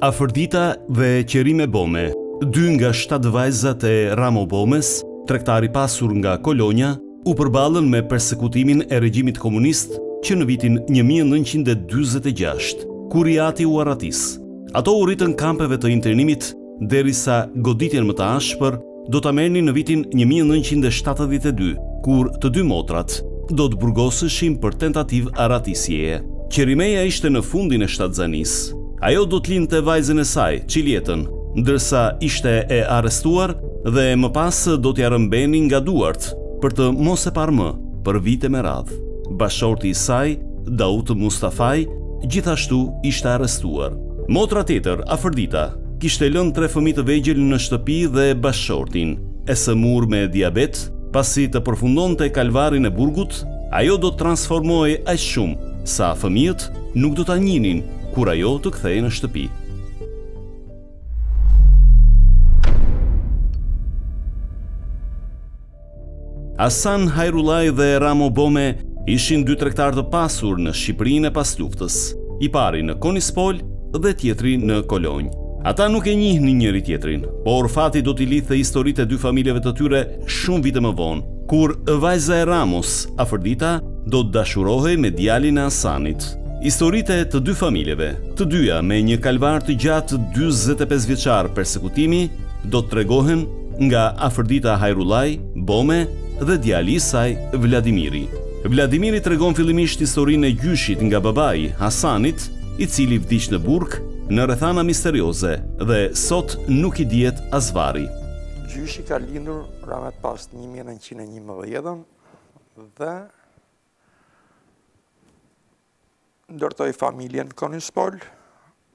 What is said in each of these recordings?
Afërdita dhe Qerime Bome, dy nga shtatë vajzat e Ramo Bomes, tregtar i pasur nga Kolonja, u përballën me persekutimin e regjimit komunist që në vitin 1946, kur i ati u arratis. Ato u rritën kampeve të internimit derisa goditjen më të ashpër do ta merrnin në vitin një mijë e nëntëqind e shtatëdhjetë e dy, kur të dy motrat do të burgoseshin për tentativë arratisjeje. Qerimeja ishte në fundin e shtatzanisë. Ajo do të lindte vajzën e saj, Çiljetën, ndërsa ishte e arrestuar dhe më pas do t'ia rrëmbenin nga duart për të mos e parë më për vite me radhë. Bashorti i saj, Daut Mustafaj, gjithashtu ishte arrestuar. Motra tjetër, Afërdita, kishte lënë tre fëmijë të vegjël në shtëpi dhe bashkëshortin e sëmurë me diabet, pasi të përfundonte kalvarin e burgut, ajo do të transformohej aq shumë, sa fëmijët nuk do ta njihnin kur ajo të kthehej në shtëpi. Hasan Hajrullaj dhe Ramo Bome ishin dy tregtarë të pasur në Shqipërinë e pasluftës, i pari në Konispol dhe tjetri në Kolonjë. Ata nuk e njihnin njëri-tjetrin, por fati do t'i lidhte historitë e dy familjeve të tyre shumë vite më vonë, kur vajza e Ramos, Afërdita, do të dashurohej me djalin e Hasanit. Historitë e të dy familjeve, të dyja me një kalvar të gjatë dyzet e pesë vjeçar persekutimi, do të tregohen nga Afërdita Hajrullaj, Bome, dhe djali i saj, Vladimiri. Vladimiri tregon fillimisht historinë e gjyshit nga babai, Hasanit, i cili vdiq në burg, në rrethana misterioze dhe sot nuk i dihet as varri. Gjyshi ka lindur rahmet pastë një mijë e nëntëqind e njëmbëdhjetë dhe ndërtoi familjen në Konispol,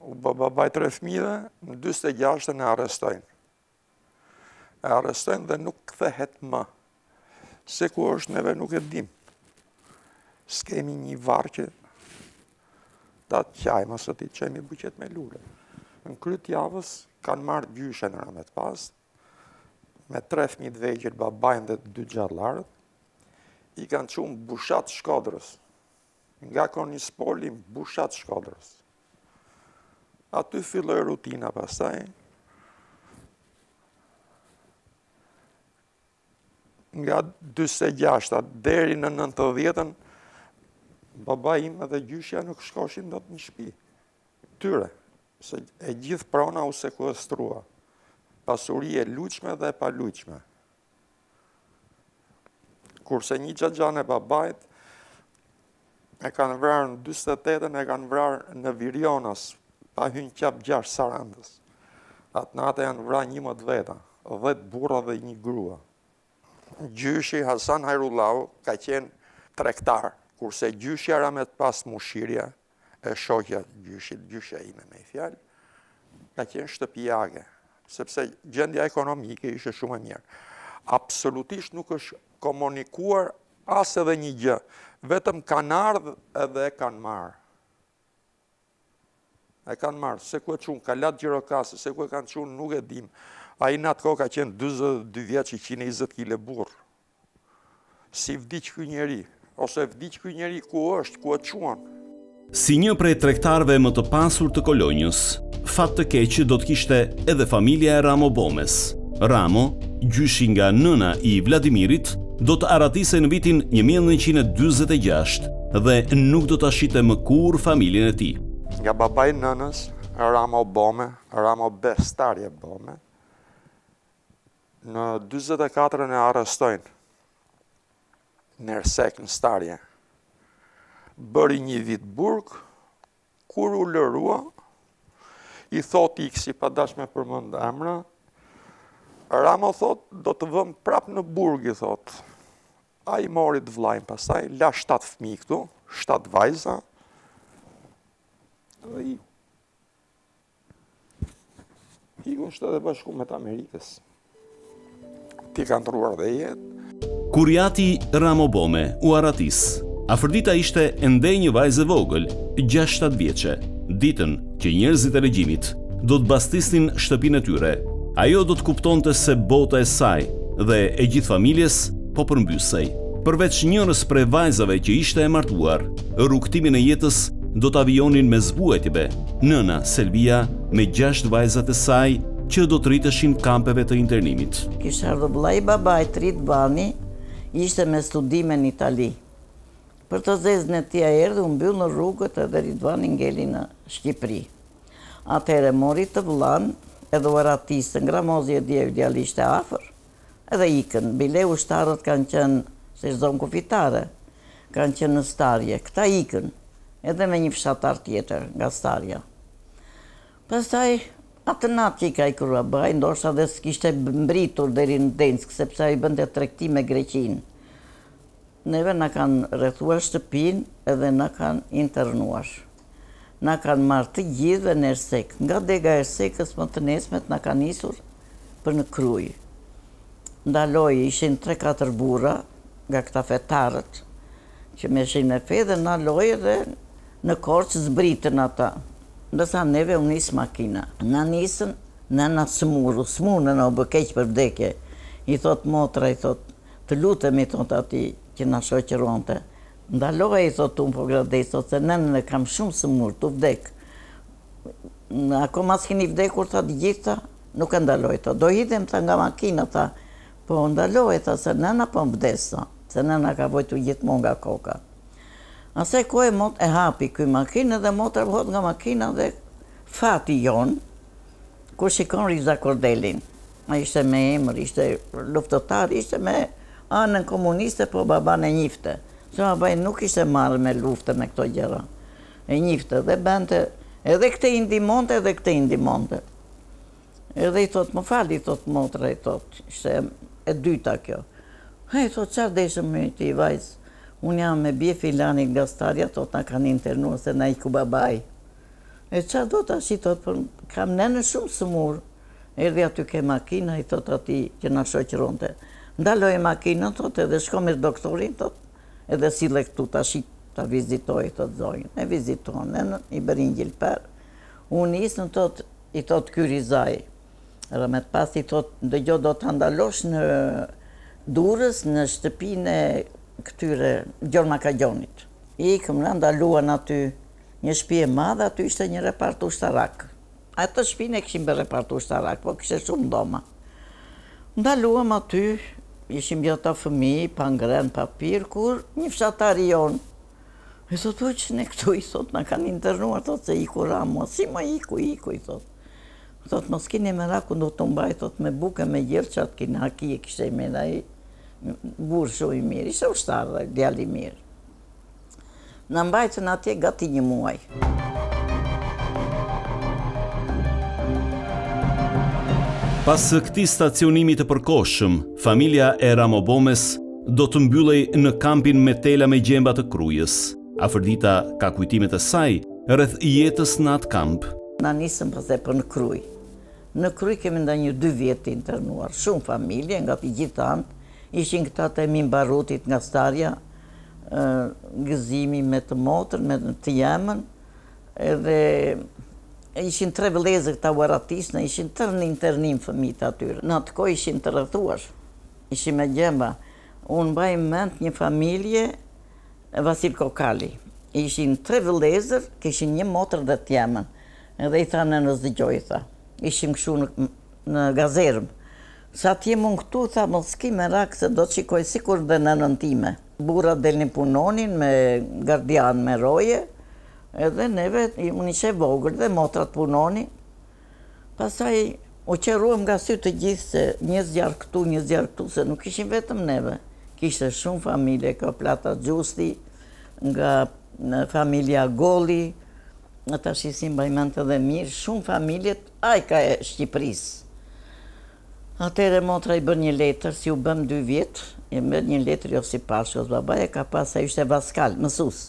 u bë baba i tre fëmijëve, në dyzet e gjashtën e arrestojnë. E arrestojnë dhe nuk kthehet më. Se ku është neve nuk e dim. S'kemi një varr që ta qajmë, ose t'i vemi buqetë me lule. Në krye të javës kanë marrë gjyshen rahmet pastë, me tre fëmijë të vegjël, babain dhe dy xhaxhallarët, i kanë çu në Bushat të Shkodrës, nga Konispoli në Bushat të Shkodrës. Aty filloj rutina pastaj, nga 46-a deri në 90-ën, baba im dhe gjyshja nuk shkoshin dot në shpi të tyre, se e gjithë prona u sekuestrua. Pasuri e luajtshme dhe e paluajtshme. Kurse një xhaxhan e babajt, e kanë vrarë në 28-ën, e kanë vrarë në Virjonas, pa hynë Qafë Gjashtë Sarandës. Atë natë janë vrarë njëmbëdhjetë veta, dhjetë burra dhe një grua. Gjyshi Hasan Hajrullahu ka qenë tregtar, kurse gjyshja Rahmet pas Mushirja e shoqja e gjyshit, gjyshja ime me një fjalë, ka qenë shtëpiake, sepse gjendja ekonomike ishte shumë e mirë. Absolutisht nuk është komunikuar as edhe një gjë, vetëm kanë ardhë edhe e kanë marrë. E kanë marrë, se ku e çunë, kalatë Gjirokastër, se ku e kanë çu, nuk e dimë. Ai në atë kohë ka qenë 22 vjeç, njëqind e 20 kile burrë. Si vdiq ky njeri? Ose vdiq ky njeri ku është, ku e çuan? Si një prej tregtarëve më të pasur të Kolonjës, fat të keq do të kishte edhe familja e Ramo Bomes. Ramo, gjyshi nga nëna i Vladimirit, do të arratisej në vitin një mijë e nëntëqind e dyzet e gjashtë dhe nuk do ta shihte më kurrë familjen e tij. Nga babai i nënës, Ramo Bome, Ramo Bej Starje Bome, Në dyzet e katërën e arrestojnë në Ersekë, në Starje. Bëri një vit burg, kur u lirua, i thot iksi, pa dash me përmënd emra, Ramo, thot, do të vënë prap në burg, i thot. Ai mori të vllanë pastaj, la shtatë fmi këtu, shtatë vajza, dhe i Iku Shtetet e Bashkuara të Amerikës. Aty kanë ndërruar dhe jetë. Kur i ati Ramo Bome u arratis. Afërdita ishte ende një vajzë e vogël, 6-7 vjeçe. Ditën që njerëzit e regjimit do të bastisnin shtëpinë e tyre, ajo do të kuptonte se bota e saj dhe e gjithë familjes po përmbysej. Përveç njërës prej vajzave që ishte e martuar, rrugëtimin e jetës do ta vijonin mes vuajtjeve, nëna, Selvia, me gjashtë vajzat e saj që do të rriteshin kampeve të internimit. Kishte ardhur vëllai i babait, Ridvani, ishte me studime në Itali. Për të zezën e tij ai erdhi, u mbyllën rrugët edhe Ridvani ngeli në Shqipëri. Atëherë mori të vëllanë, edhe u arratisën, Gramozi, e di edhe vetë, ishte afër, Edhe ikën. Bile ushtarët kanë qenë, se është zonë kufitare, kanë qenë në Starje. Këta ikën. Edhe me një fshatar tjetër nga Starja. Pastaj, atë natë që ka ikur babai, ndoshta dhe s'kishte mbërritur deri në Denskë, sepse ai bënte tregti me Greqinë. Neve na kanë rrethuar shtëpinë edhe na kanë internuar. Na kanë marrë të gjithë dhe në Ersekë. Nga dega e Ersekës më të nesërmet na kanë nisur për në Krujë. Ndaloi, ishin tre katër burra nga këta fetarët që merreshin me fe dhe ndaloi edhe në Korçë zbritën ata. Ndërsa neve u nis makina. Na nisën, nëna sëmurë, u smunën, u bë keq për vdekje. I thotë motra, i thotë, Të lutem, i thotë atij që na shoqëronte, ndaloje, i thotë, unë po vritem sot, se nënën e kam shumë sëmurë, të vdek. Akoma s'keni vdekur, tha, të gjithë, tha, nuk e ndaloj, tha, do hidhem, tha, nga makina, tha, po ndaloje, tha, se nëna po vdes, tha, se nëna ka vuajtur gjithmonë nga koka. Asaj kohe motra e hapi ky makinën dhe motra hidhet nga makina dhe fati jonë kur shikon Riza Kordelin. Ai ishte me emër, ishte luftëtar, ishte me anën komuniste, po babanë e njifte. Se babai nuk ishte marrë me luftë e me këto gjëra. E njifte dhe bente, edhe këta i ndihmonte, edhe këta i ndihmonte. Edhe i thotë, më falë, i thotë motra, i thotë, ishte e dyta kjo. Hë, i thotë, çfarë deshe mi ti, vajzë? Unë jam e bija e filanit nga Starja, thotë, na kanë internu, se na iku babai. E ça do tash i thotë por kam nënën shumë sëmurë. Erdhi aty ke makina i thotë atij që na shoqëronte. Ndaloje makinën thotë edhe shko merr doktorin thotë edhe sille këtu tashi ta vizitoj thotë zonjën. E viziton nënën i bëri një gjilpërë. U nisëm thotë i thotë ky Rizai. Tani pra i thotë ndëgjo do ta ndalosh në Durrës në shtëpinë e këtyre Gjon Markagjonit. Ikëm na ndaluan aty. Një shpi e madhe, aty ishte një repart ushtarak. Atë shpinë e kishim bërë repart ushtarak, po kishte shumë dhoma. Ndaluam aty, ishim gjithë ata fëmijë, pa ngrënë, pa pirë, kur një fshatar i jonë, i thot, po ç'ne këtu, i thot, na kanë internuar, thot, se iku Ramo, si më iku, iku, i thot. Thot, mos kini merak, u do t'ju mbaj, thot, me bukë, me gjithë, ç'të kini hak, ishte i mirë, ai burrë shumë i mirë, ishte ushtar dhe djalë i mirë. Na mbajtën atje gati një muaj. Pas këtij stacionimi të përkohshëm, familja e Ramo Bomes do të mbyllej në kampin me tela me gjemba të Krujës. Afërdita ka kujtimet e saj rreth jetës në atë kamp. Na nisën pas për në Krujë. Në Krujë kemi ndenjur dy vjet të internuar. Shumë familje nga të gjithë anët, ishin këta të Emin Barutit nga Starja, gëzimi me të motërn, me të jemën, edhe ishin tre vëllezër këta u arratisën, ishin tërë në internim fëmijët e tyre. Në atë kohë ishim të rrethuar, ishim me gjemba. Unë mbaj mend një familje, Vasil Kokali. Ishin tre vëllezër, kishin një motër dhe të jemën. Edhe i tha nënës dëgjo, tha. Ishim kështu në në kazermë. Sa të jem unë këtu, tha, mos ki merak se do të shikoj sikur dhe nënën time. Burrat delnin punonin me gardianë me roje, edhe neve, unë isha e vogël dhe motrat punonin. Pastaj u qërruan nga sytë gjithë se një zjarr këtu, një zjarr këtu, se nuk ishim vetëm neve. Kishte shumë familje, ka Plata Gjusti, nga familja Golli, unë tashi s'i mbaj mend edhe mirë, shumë familjet ajka e Shqipërisë. Atëherë motra i bën një letër, si u bëmë dy vjet, i bën një letër Josif Pashkos, babai e ka pas, ai ishte dhaskal, mësues.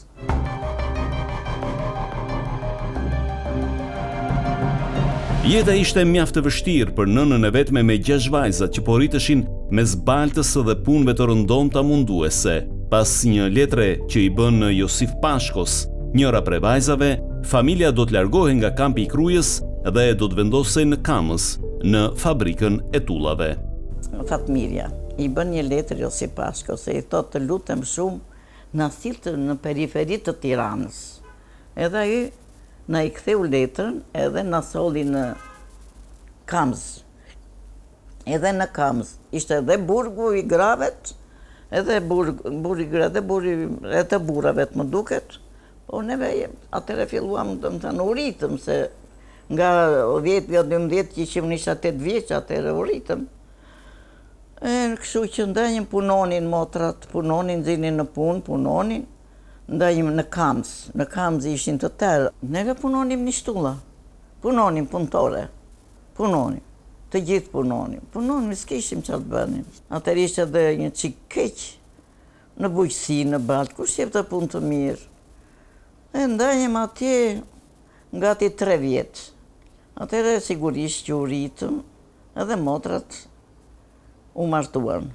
Jeta ishte mjaft e vështirë për nënën e vetme me gjashtë vajzat që po rriteshin mes baltës dhe punëve të rëndomta munduese. Pas një letre që i bën Josif Pashkos, njëra prej vajzave, Familja do të largohej nga kampi i Krujës dhe do të vendosej në Kamëz, në fabrikën e tullave. Fatmirja i bën një letër Josif Pashkos e i thotë të lutem shumë na sill në periferi të Tiranës. Edhe ai na i ktheu letrën edhe na solli në Kamëz. Edhe në Kamëz ishte edhe burgu i gravet, edhe burgu i gravet, edhe burgu i burrave më duket. Po neve atëherë filluam, domethënë, u rritëm, se nga 10, nga 12 që ishim, unë isha 8 vjeç atëherë, u rritëm. E, kështu që ndenjëm punonin motrat, punonin, zinin në punë, punonin, ndenjëm në Kamëz, në Kamëz ishin të tërë. Neve punonim NISH tulla, punonim punëtore, punonim, të gjithë punonim, punonim, s'kishim çfarë të bënim. Atëherë ishte dhe një çik keq, Në bujqësi, në baltë, kush jepte punë të mirë? E ndenjëm atje gati tre vjet. Atëherë sigurisht që u rritëm edhe motrat u martuan.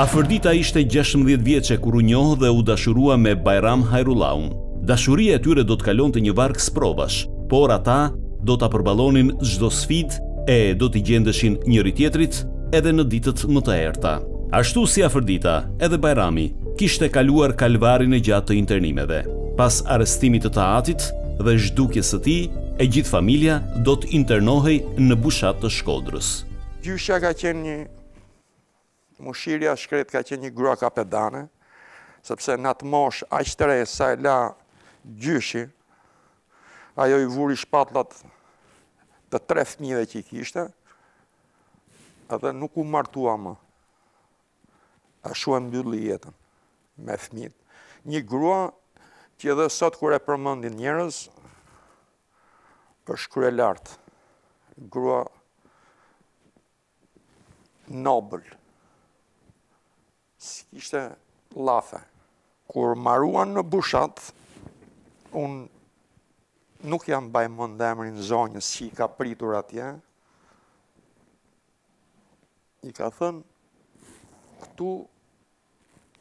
Afërdita ishte gjashtëmbëdhjetë vjeçe kur u njoh dhe u dashurua me Bajram Hajrullaun. Dashuria e tyre do të kalonte një varg sprovash, por ata do ta përballonin çdo sfidë e do t'i gjendeshin njëri-tjetrit edhe në ditët më të errëta. Ashtu si Afërdita, edhe Bajrami kishte kaluar kalvarin e gjatë të internimeve. Pas arrestimit të të atit dhe zhdukjes së tij, e gjithë familja do të internohej në Bushat të Shkodrës. Gjyshja ka qenë një Mushirja e shkretë ka qenë një grua kapedane, sepse në atë moshë aq të re sa e la gjyshi, ajo i vuri shpatlat të tre fëmijëve që i kishte, edhe nuk u martua më. Ashu e mbylli jetën me fëmijët. Një grua që edhe sot kur e përmendin njerëz është kryelartë. Grua nobël. S'i kishte llafe. Kur maruan në Bushat, unë nuk ia mbaj mend emrin zonjës që i ka pritur atje, i ka thënë, këtu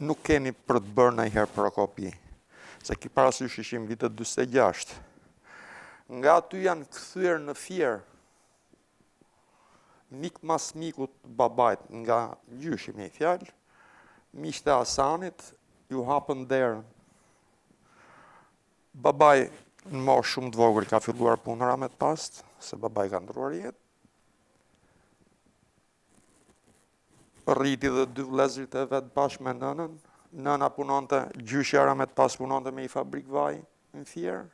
nuk keni për të bërë nanjiherë prokopi, se ki parasysh ishim vitet 26. Nga aty janë kthyer në Fier, Mik mas mikut babait nga gjyshi me një fjalë, miqtë e Hasanit iu hapën derën. Babai në moshë shumë të vogël ka filluar punë rahmet pastë, se babai ka ndrruar jetë. Rriti dhe dy vllezërit e vet bashkë me nënën, nëna punonte, gjyshja rahmet pastë punonte me një fabrikë vaji në Fier.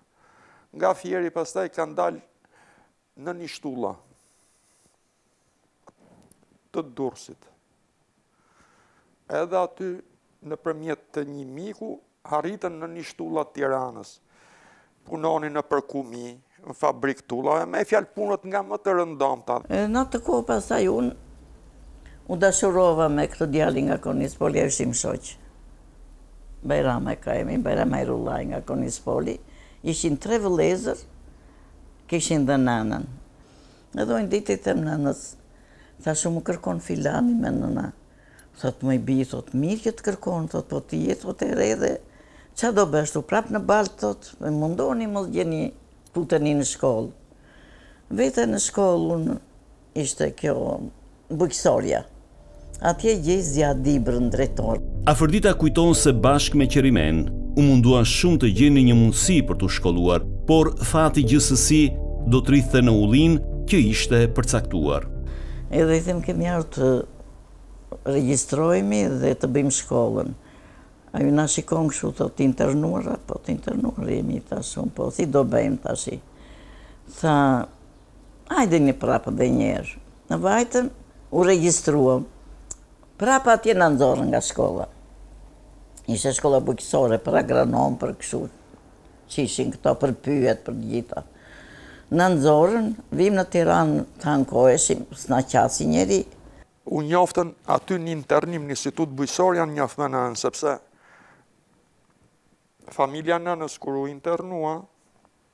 Nga Fieri pastaj kanë dalë Në NISH Tulla të Durrësit, edhe aty nëpërmjet të një miku, arritën në NISH Tulla të Tiranës, punonin nëpër kumi, në fabrikë tullave, me një fjalë punët nga më të rëndomta. Në atë kohë pastaj unë u dashurova me këtë djalin nga Konispoli, me tim shoq. Bajram e ka emrin, Bajram Rullaj nga Konispoli, ishin tre vëllezër, kishin dhe nënën. Edhe unë një ditë i them nënës, thashë, mu më kërkon filani moj nëna. Thotë moj bijë, thotë mirë që të kërkon, thotë po ti je thotë e re dhe ça do bësh këtu prapë në baltë thotë, mundohuni mos gjeni, futuni në shkollë. Vete në shkollë unë Ishte kjo bujqësorja. Atje gjej Zija Dibrën drejtor. Afërdita kujton se bashkë me Qerimen, u munduan shumë të gjenin një mundësi për t'u shkolluar, por fati gjithsesi do të rridhte në hullinë që ishte përcaktuar. Edhe i them kemi ardhur të regjistrohemi dhe të bëjmë shkollën. Ai na shikon kështu thotë të internuara, po të internuar jemi, i thashë unë, po si do bëjmë tashi? Tha, Hajdeni prapë dhe një herë. Ne vajtëm, u regjistruam. Prapë atje na nxorën nga shkolla. Ishte shkolla bujqësore për agronom, për kështu që ishin këto për pyjet, për të gjitha. Na nxorën, vijmë në Tiranë të ankoeshim, s'na qasi njeri. U njoftën aty në internim në institut bujësor janë njoft me nënën, sepse familja e nënës kur u internua,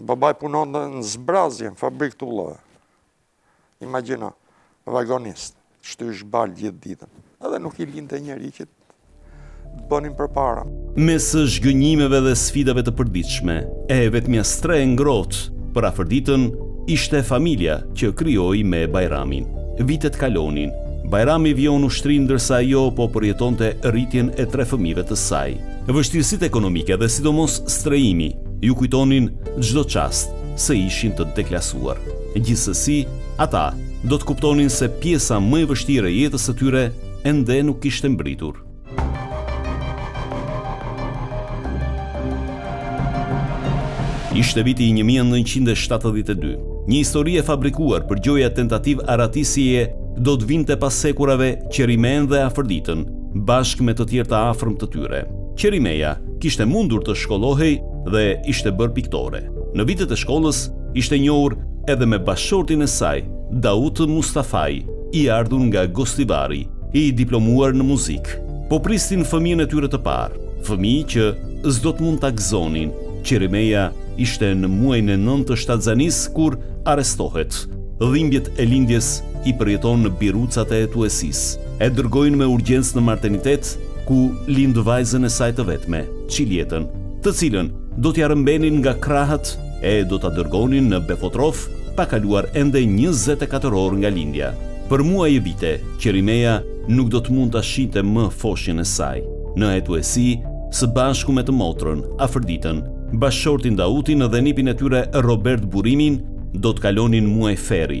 Babai punonte në zbrazje, në fabrikë tullave. Imagjino, vagonist, shtysh baltë gjithë ditën. Edhe nuk i linte njeri që të bënin përpara. Mes zhgënjimeve dhe sfidave të përditshme, e vetmja strehë e ngrohtë për Afërditën ishte familja që krijoi me Bajramin. Vitet kalonin, Bajrami vijon ushtrinë ndërsa ajo po përjetonte rritjen e tre fëmijëve të saj. Vështirësitë ekonomike dhe sidomos strehimi iu kujtonin çdo çast se ishin të deklasuar. Gjithsesi, ata do të kuptonin se pjesa më e vështirë e jetës së tyre ende nuk kishte mbërritur. Ishte viti 1972. Një histori e fabrikuar për gjoja tentativë arratisjeje do të vinte pas hekurave Qerimen dhe Afërditën, bashkë me të tjerë të afërm të tyre. Qerimeja kishte mundur të shkollohej dhe ishte bërë piktore. Në vitet e shkollës ishte njohur edhe me bashkëshortin e saj, Daut Mustafaj, i ardhur nga Gostivari, i diplomuar në muzikë. Po prisnin fëmijën e tyre të parë, fëmijë që s'do të mund ta gëzonin. Qerimeja ishte në muajin e nëntë të shtatzanisë kur arrestohet. Dhimbjet e lindjes i përjeton në birucat e hetuesisë. E dërgojnë me urgjencë në maternitet, ku lind vajzën e saj të vetme, Çiljetën, të cilën do t'ia rrëmbenin nga krahët e do ta dërgonin në befotrof pa kaluar ende njëzet e katër orë nga lindja. Për muaj e vite, Qerimeja nuk do të mund ta shihte më foshnjën e saj, në hetuesi, së bashku me të motrën, Afërditën, bashkëshortin Dautin dhe nipin e tyre Robert Burimin, do të kalonin muaj ferri,